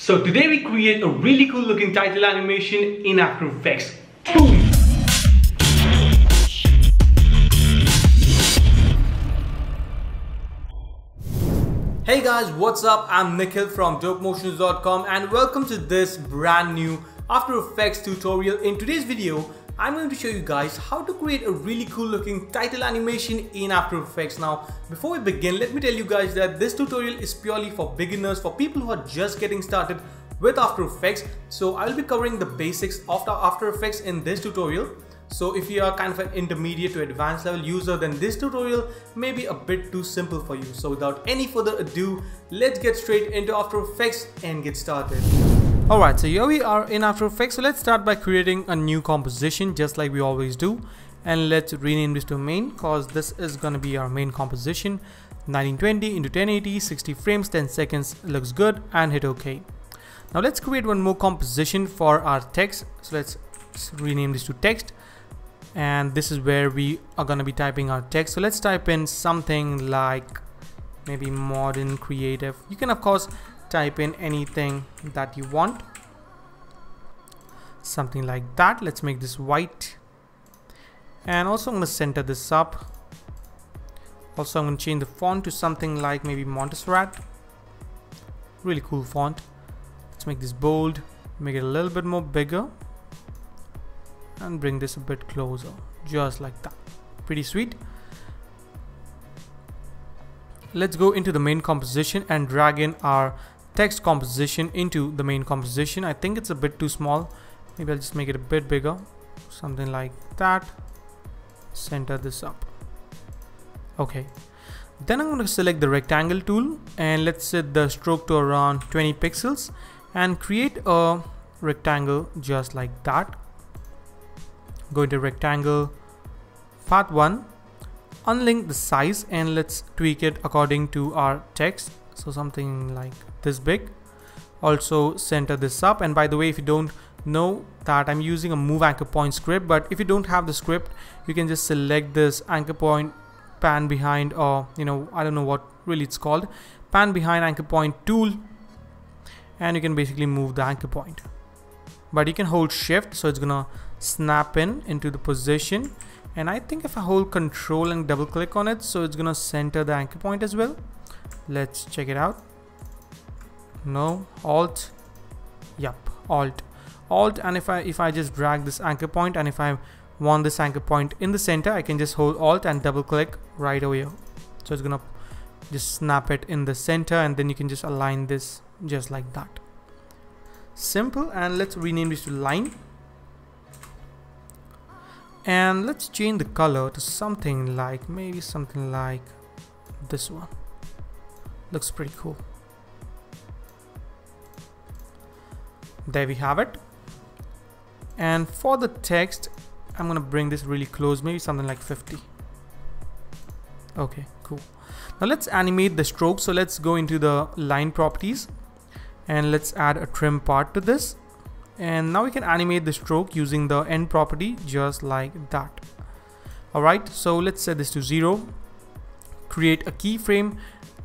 So today we create a really cool looking title animation in After Effects. Boom! Hey guys, what's up? I'm Nikhil from DopeMotions.com and welcome to this brand new After Effects tutorial. In today's video, I'm going to show you guys how to create a really cool looking title animation in After Effects. Now, before we begin, let me tell you guys that this tutorial is purely for beginners, for people who are just getting started with After Effects. So I'll be covering the basics of the After Effects in this tutorial. So if you are kind of an intermediate to advanced level user, then this tutorial may be a bit too simple for you. So without any further ado, let's get straight into After Effects and get started. Alright, so here we are in After Effects. So let's start by creating a new composition just like we always do. And let's rename this to main because this is going to be our main composition. 1920 into 1080, 60 frames, 10 seconds looks good and hit OK. Now let's create one more composition for our text. So let's rename this to text and this is where we are going to be typing our text so let's type in something like maybe modern creative you can of course type in anything that you want. Something like that. Let's make this white. And also I'm going to center this up. Also I'm going to change the font to something like maybe Montserrat. Really cool font. Let's make this bold. Make it a little bit more bigger. And bring this a bit closer. Just like that. Pretty sweet. Let's go into the main composition and drag in our text composition into the main composition. I think it's a bit too small. Maybe I'll just make it a bit bigger. Something like that. Center this up. Okay. Then I'm going to select the rectangle tool and let's set the stroke to around 20 pixels and create a rectangle just like that. Go into rectangle path 1 unlink the size and let's tweak it according to our text so something like this big. Also center this up. And by the way if you don't know that I'm using a move anchor point script but if you don't have the script you can just select this anchor point pan behind or you know I don't know what really it's called. Pan behind anchor point tool. And you can basically move the anchor point. But you can hold shift so it's gonna snap in into the position. And I think if I hold control and double click on it so it's gonna center the anchor point as well let's check it out. No alt. Yep alt. Alt and if I if I just drag this anchor point and if I want this anchor point in the center I can just hold alt and double click right over here. So it's gonna just snap it in the center and then you can just align this just like that. Simple and let's rename this to line. And let's change the color to something like maybe something like this one looks pretty cool. There we have it. And for the text I'm gonna bring this really close maybe something like 50 okay cool. Now let's animate the stroke so let's go into the line properties and let's add a trim path to this. And now we can animate the stroke using the end property just like that. Alright so let's set this to 0 create a keyframe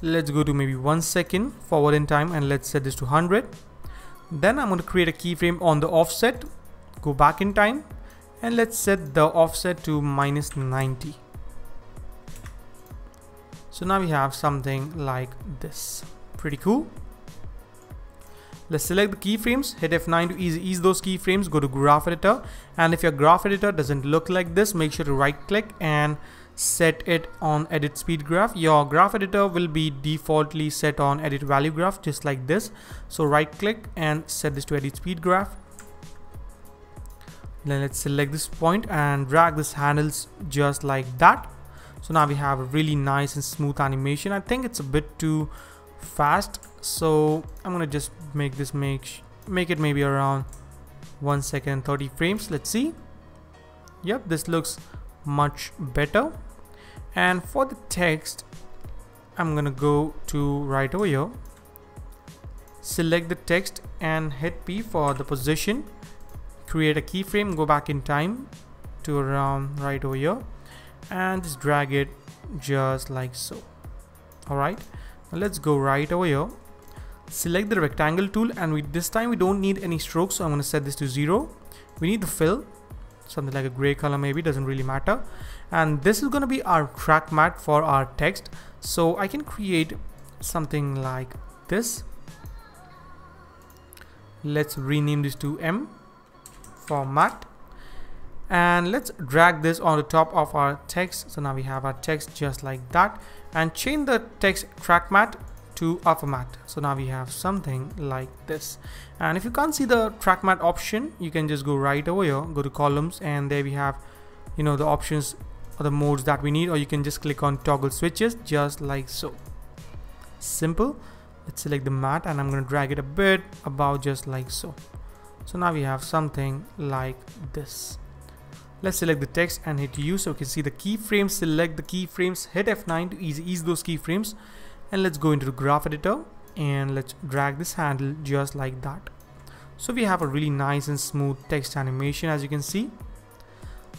let's go to maybe one second forward in time and let's set this to 100 then I'm going to create a keyframe on the offset go back in time and let's set the offset to minus 90 so now we have something like this. Pretty cool. Let's select the keyframes, hit F9 to ease, ease those keyframes, go to graph editor. And if your graph editor doesn't look like this, make sure to right click and set it on edit speed graph. Your graph editor will be defaultly set on edit value graph, just like this. So right click and set this to edit speed graph. Then let's select this point and drag this handles just like that. So now we have a really nice and smooth animation. I think it's a bit too fast so I'm gonna just make this make make it maybe around 1 second 30 frames let's see yep this looks much better and for the text I'm gonna go to right over here. Select the text and hit P for the position. Create a keyframe go back in time to around right over here. And just drag it just like so. Alright now let's go right over here. Select the rectangle tool and we this time we don't need any strokes so I'm to set this to zero. We need the fill something like a gray color maybe doesn't really matter. And this is going to be our track matte for our text. So I can create something like this. Let's rename this to M format. And let's drag this on the top of our text. So now we have our text just like that. And change the text track matte to alpha matte so now we have something like this. And if you can't see the track matte option you can just go right over here go to columns and there we have you know the options or the modes that we need or you can just click on toggle switches just like so. Simple. Let's select the matte and I'm going to drag it a bit about just like so. So now we have something like this. Let's select the text and hit U so we can see the keyframes select the keyframes hit F9 to ease, ease those keyframes and let's go into the graph editor and let's drag this handle just like that. So we have a really nice and smooth text animation as you can see.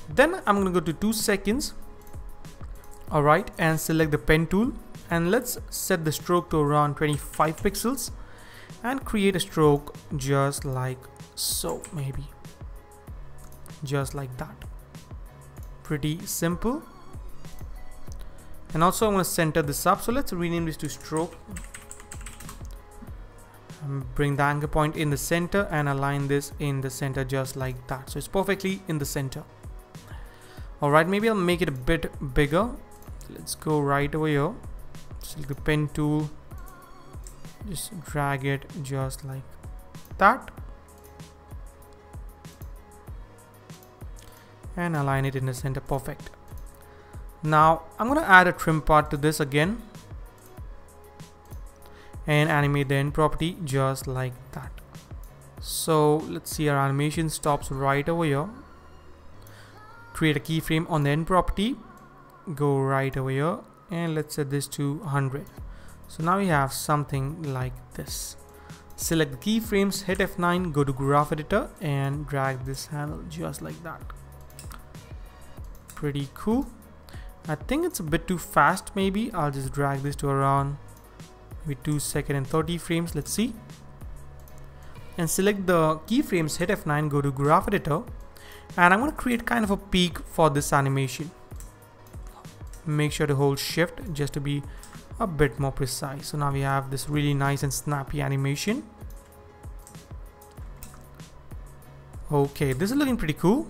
Then I'm gonna go to two seconds. Alright and select the pen tool. And let's set the stroke to around 25 pixels and create a stroke just like so maybe. Just like that. Pretty simple and also I'm going to center this up. So let's rename this to stroke. Um, bring the anchor point in the center and align this in the center just like that. So it's perfectly in the center. Alright maybe I'll make it a bit bigger. Let's go right over here. Select the pen tool. Just drag it just like that. And align it in the center. Perfect now I'm gonna add a trim path to this again. And animate the end property just like that. So let's see our animation stops right over here. Create a keyframe on the end property. Go right over here. And let's set this to 100 so now we have something like this. Select the keyframes hit F9 go to graph editor and drag this handle just like that. Pretty cool I think it's a bit too fast maybe. I'll just drag this to around maybe 2 second and 30 frames. Let's see. And select the keyframes hit F9 go to graph editor. And I'm going to create kind of a peak for this animation. Make sure to hold shift just to be a bit more precise. So now we have this really nice and snappy animation. Okay this is looking pretty cool.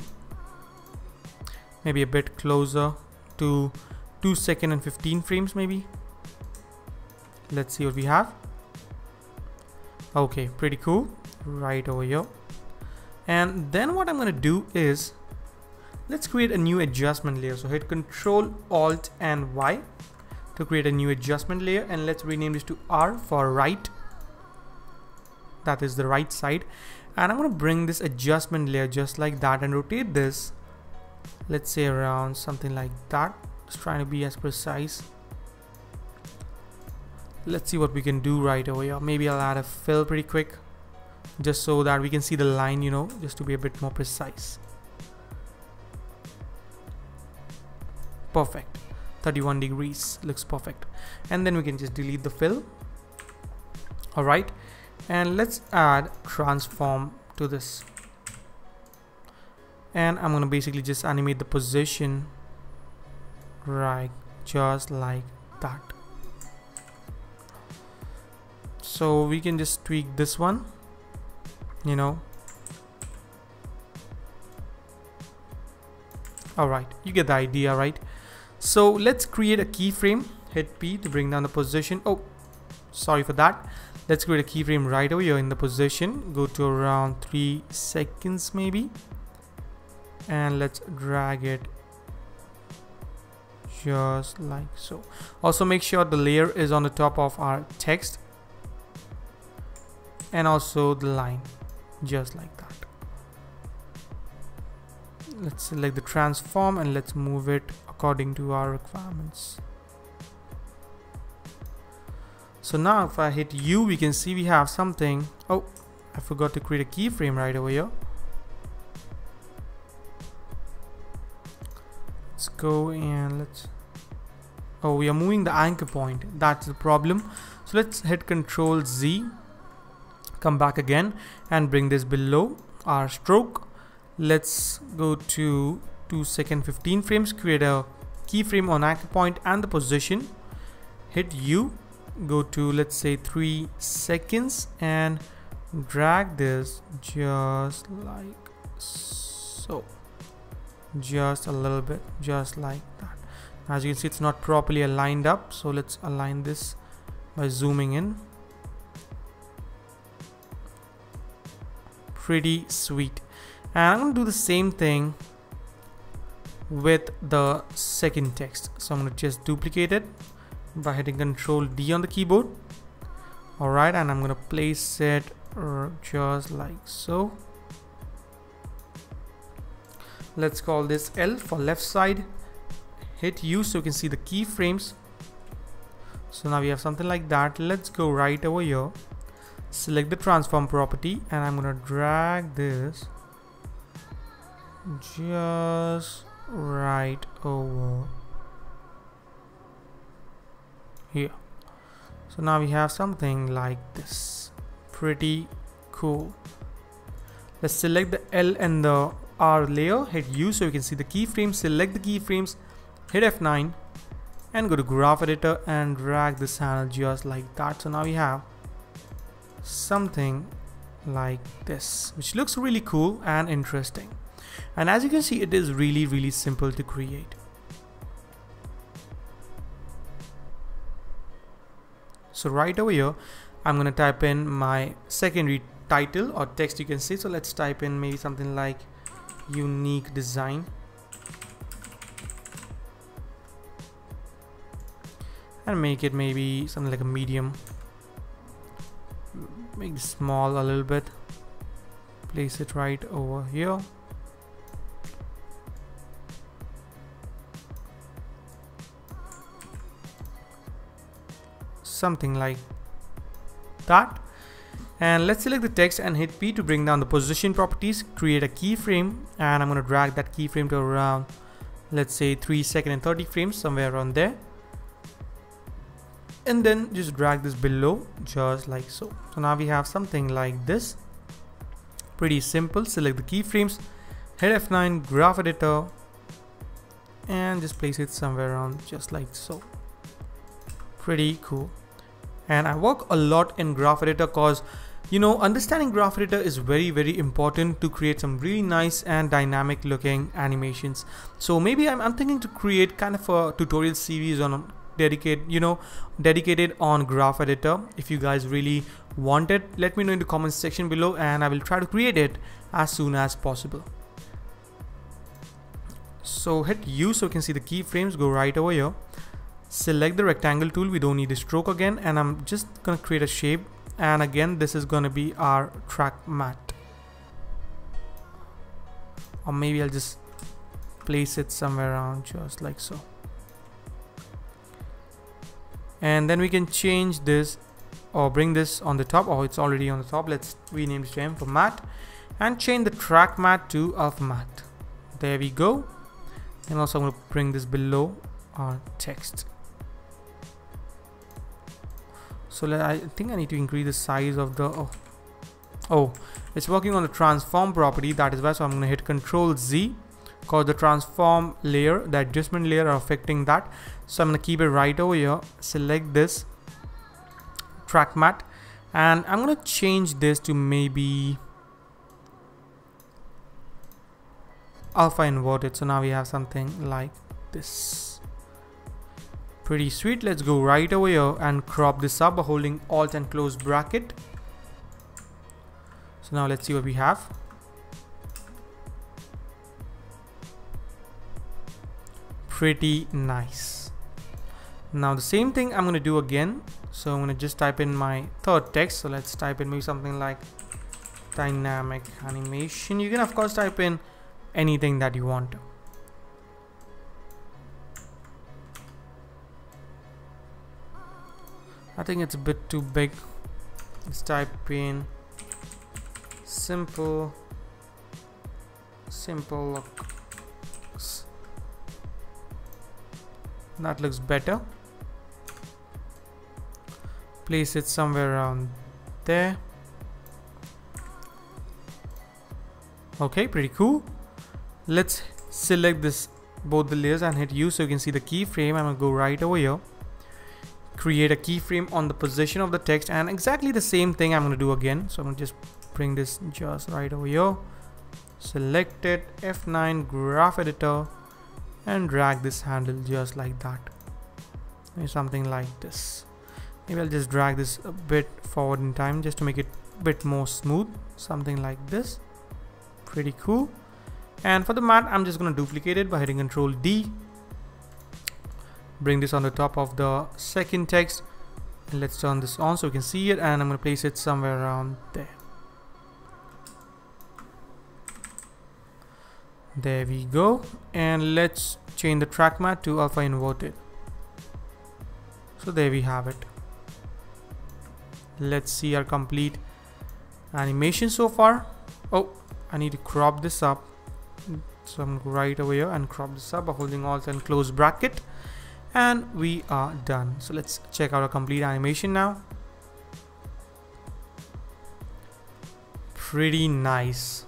Maybe a bit closer to 2 second and 15 frames maybe. Let's see what we have. Okay pretty cool. Right over here. And then what I'm gonna do is let's create a new adjustment layer. So hit control alt and y to create a new adjustment layer and let's rename this to R for right. That is the right side. And I'm gonna bring this adjustment layer just like that and rotate this let's say around something like that. Just trying to be as precise. Let's see what we can do right over here maybe I'll add a fill pretty quick just so that we can see the line you know just to be a bit more precise. Perfect. 31 degrees. Looks perfect. And then we can just delete the fill. All right. And let's add transform to this and I'm gonna basically just animate the position right just like that. So we can just tweak this one you know. All right you get the idea right? So let's create a keyframe hit P to bring down the position. Oh sorry for that. Let's create a keyframe right over here in the position. Go to around three seconds maybe and let's drag it just like so. Also make sure the layer is on the top of our text. And also the line just like that. Let's select the transform and let's move it according to our requirements. So now if I hit U we can see we have something. Oh I forgot to create a keyframe right over here go and let's oh we are moving the anchor point. That's the problem. So let's hit control Z come back again and bring this below our stroke. Let's go to 2 second 15 frames create a keyframe on anchor point and the position. Hit U go to let's say 3 seconds and drag this just like so just a little bit just like that. As you can see it's not properly aligned up so let's align this by zooming in. Pretty sweet. And I'm gonna do the same thing with the second text. So I'm gonna just duplicate it by hitting control D on the keyboard. Alright and I'm gonna place it just like so let's call this L for left side. Hit U so you can see the keyframes. So now we have something like that. Let's go right over here. Select the transform property and I'm gonna drag this just right over here. So now we have something like this. Pretty cool. Let's select the L and the R layer hit U so you can see the keyframes select the keyframes hit F9 and go to graph editor and drag this channel just like that. So now we have something like this which looks really cool and interesting. And as you can see it is really really simple to create. So right over here I'm gonna type in my secondary title or text you can see. So let's type in maybe something like unique design. And make it maybe something like a medium. Make it small a little bit. Place it right over here. Something like that and let's select the text and hit P to bring down the position properties create a keyframe and I'm gonna drag that keyframe to around let's say 3 second and 30 frames somewhere around there. And then just drag this below just like so. So now we have something like this. Pretty simple select the keyframes hit F9 graph editor and just place it somewhere around just like so. Pretty cool. And I work a lot in graph editor cause you know understanding graph editor is very very important to create some really nice and dynamic looking animations. So maybe I'm, I'm thinking to create kind of a tutorial series on dedicate you know dedicated on graph editor. If you guys really want it let me know in the comments section below and I will try to create it as soon as possible. So hit U so you can see the keyframes go right over here select the rectangle tool. We don't need a stroke again. And I'm just gonna create a shape. And again this is gonna be our track matte. Or maybe I'll just place it somewhere around just like so. And then we can change this or bring this on the top. Oh, it's already on the top. Let's rename this to for matte and change the track matte to alpha matte there we go. And also I'm going to bring this below our text so I think I need to increase the size of the oh, oh it's working on the transform property that is why so I'm gonna hit control Z because the transform layer the adjustment layer are affecting that. So I'm gonna keep it right over here select this track matte and I'm gonna change this to maybe alpha inverted. So now we have something like this Pretty sweet. Let's go right over here and crop this up by holding Alt and close bracket. So now let's see what we have. Pretty nice. Now the same thing I'm going to do again. So I'm going to just type in my third text. So let's type in maybe something like dynamic animation. You can of course type in anything that you want. Think it's a bit too big. Let's type in simple simple looks. That looks better. Place it somewhere around there. Okay pretty cool. Let's select this both the layers and hit U so you can see the keyframe. I'm gonna go right over here create a keyframe on the position of the text and exactly the same thing I'm gonna do again. So I'm gonna just bring this just right over here. Select it F9 graph editor and drag this handle just like that. Maybe something like this. Maybe I'll just drag this a bit forward in time just to make it a bit more smooth. Something like this. Pretty cool. And for the mat I'm just gonna duplicate it by hitting control D bring this on the top of the second text. And let's turn this on so we can see it. And I'm gonna place it somewhere around there. There we go. And let's change the track matte to alpha inverted. So there we have it. Let's see our complete animation so far. Oh I need to crop this up. So I'm right over here and crop this up by holding alt and close bracket and we are done. So let's check out a complete animation now. Pretty nice.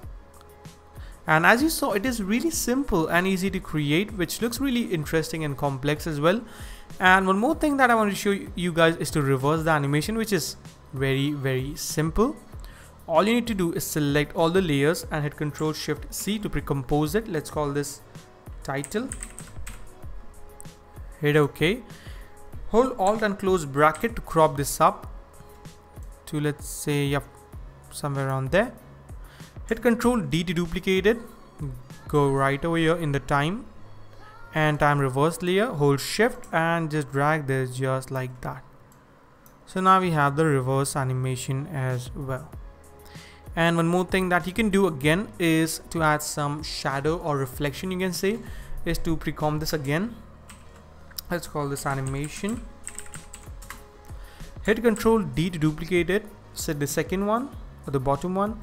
And as you saw it is really simple and easy to create which looks really interesting and complex as well. And one more thing that I want to show you guys is to reverse the animation which is very very simple. All you need to do is select all the layers and hit ctrl shift C to pre-compose it. Let's call this title hit ok hold alt and close bracket to crop this up to let's say yep somewhere around there. Hit control D to duplicate it. Go right over here in the time and time reverse layer. Hold shift and just drag this just like that. So now we have the reverse animation as well. And one more thing that you can do again is to add some shadow or reflection you can say is to pre-comp this again let's call this animation. Hit control D to duplicate it. Set the second one or the bottom one.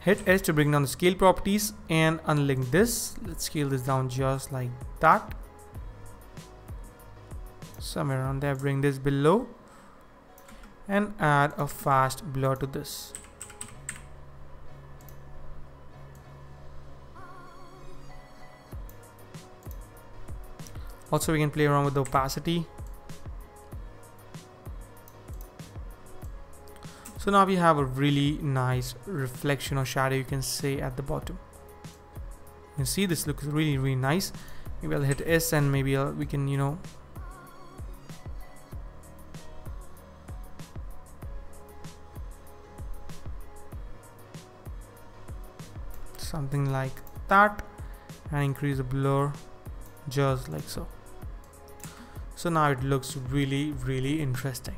Hit S to bring down the scale properties and unlink this. Let's scale this down just like that. Somewhere around there bring this below and add a fast blur to this also we can play around with the opacity So now we have a really nice reflection or shadow you can say at the bottom. You can see this looks really really nice. Maybe I'll hit S and maybe I'll, we can you know something like that and increase the blur just like so so now it looks really really interesting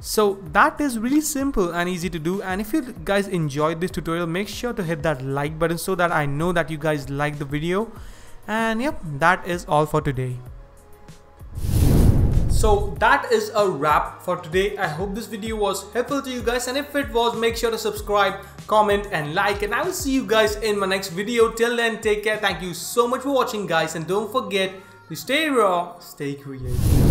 so that is really simple and easy to do and if you guys enjoyed this tutorial make sure to hit that like button so that I know that you guys like the video and yep that is all for today. So that is a wrap for today. I hope this video was helpful to you guys and if it was make sure to subscribe, comment and like and I will see you guys in my next video. Till then take care. Thank you so much for watching guys and don't forget to stay raw, stay creative.